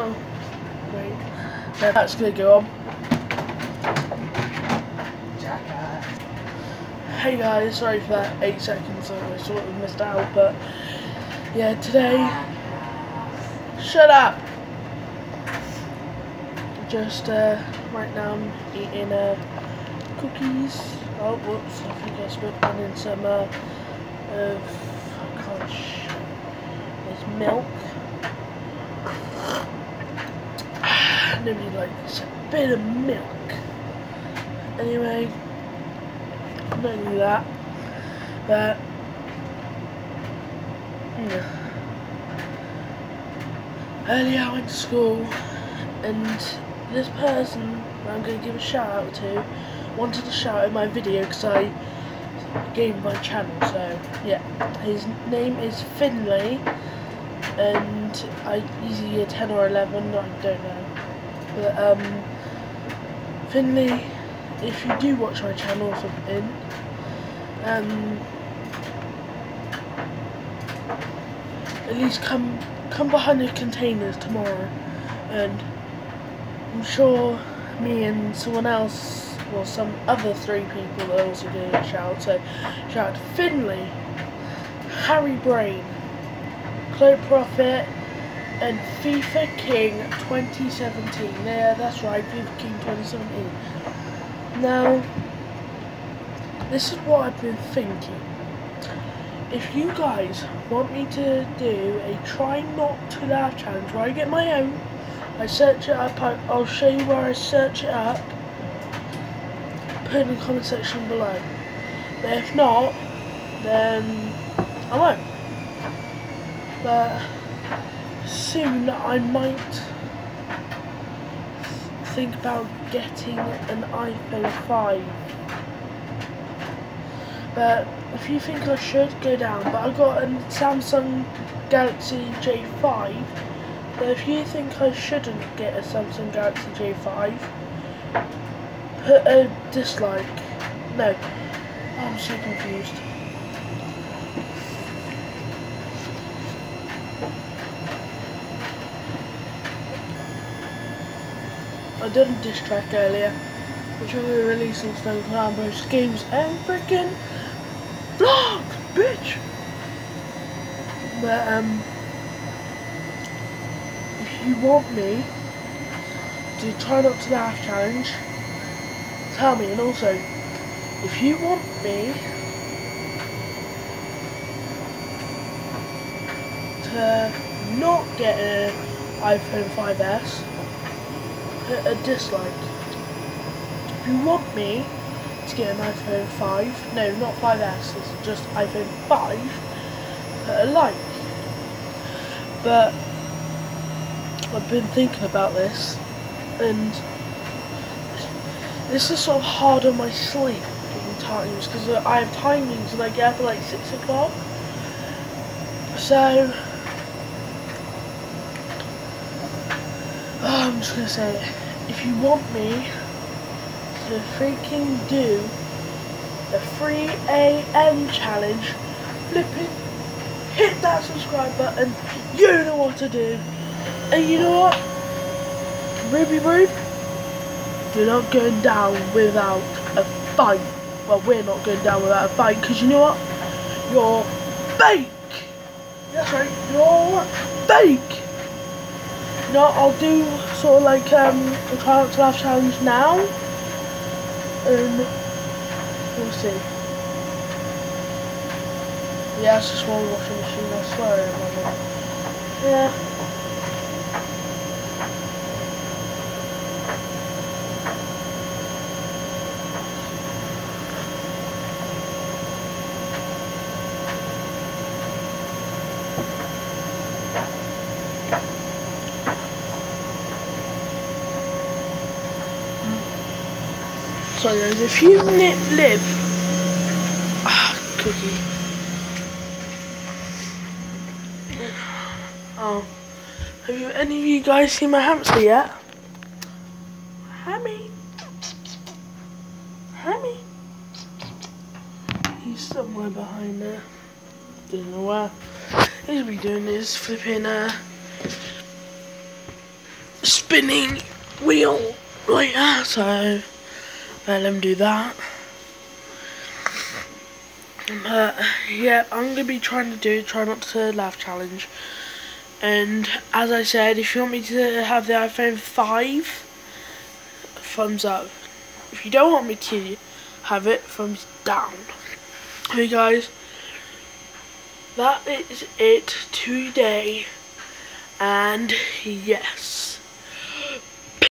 Oh, wait. That's gonna go on. Hey guys, sorry for that 8 seconds I sort of missed out, but yeah, today. Shut up! Just uh, right now I'm eating uh, cookies. Oh, whoops, I think I spilled one in some uh, of. Gosh, there's milk. Nobody likes a bit of milk. Anyway, I'm not only that, but yeah. earlier I went to school and this person I'm going to give a shout out to wanted to shout out my video because I gave my channel so yeah his name is Finley and I he's year 10 or 11 I don't know but um Finley if you do watch my channel or something um at least come come behind the containers tomorrow and I'm sure me and someone else, or some other three people are also going a shout. So shout out to Finley, Harry Brain, Chloe Prophet, and FIFA King 2017. Yeah, that's right, FIFA King 2017. Now, this is what I've been thinking. If you guys want me to do a try not to laugh challenge where I get my own I search it up, I, will show you where I search it up, put in the comment section below. But if not, then I won't. But soon I might think about getting an iPhone 5. But if you think I should, go down. But I got a Samsung Galaxy J5 but if you think I shouldn't get a Samsung Galaxy J5, put a dislike. No, I'm so confused. I did a diss track earlier, which will be released on Stone Cloudburst Games and freaking vlogs, bitch! But, um, if you want me to try not to laugh challenge, tell me. And also, if you want me to not get an iPhone 5S, put a dislike. If you want me to get an iPhone 5, no, not 5S, it's just iPhone 5, put a like. But I've been thinking about this, and this is sort of hard on my sleep times because I have timings and I get up at like six o'clock. So oh, I'm just gonna say, if you want me to freaking do the 3 a.m. challenge, flipping hit that subscribe button. You know what to do. And you know what? Ruby Rube, you're not going down without a fight. Well, we're not going down without a fight, because you know what? You're fake! That's right, you're fake! Know, I'll do sort of like um, the to Laugh challenge now. And we'll see. Yeah, it's a small washing machine, I swear. Yeah. So a few nip live. Ah, cookie. Oh. Have you any of you guys seen my hamster yet? Hammy. Hammy. He's somewhere behind there. Don't know where. He's be doing his flipping uh spinning wheel later, so let him do that. But yeah, I'm gonna be trying to do try not to laugh challenge. And as I said, if you want me to have the iPhone 5, thumbs up. If you don't want me to have it, thumbs down. Hey guys, that is it today. And yes.